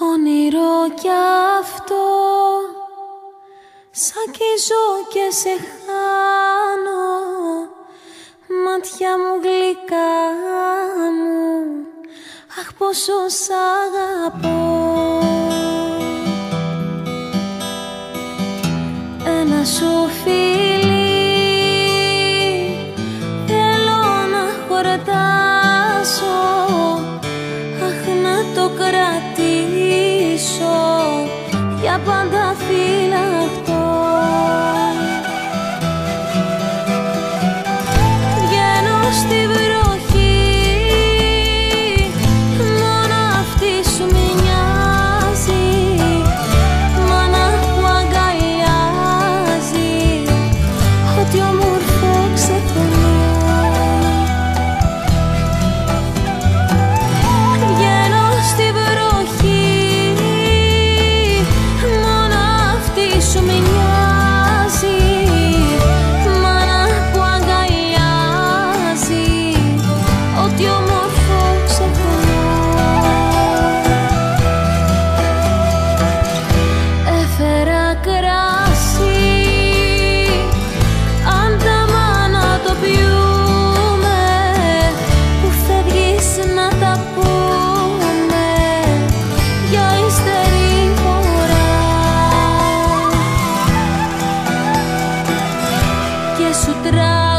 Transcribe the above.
Όνειρο κι αυτό. Σαν και ζω και σε χάνω Μάτια μου γλυκά μου. Αχ πόσο σ' αγαπώ. Ένα σου πάντα φύλλα isso traz.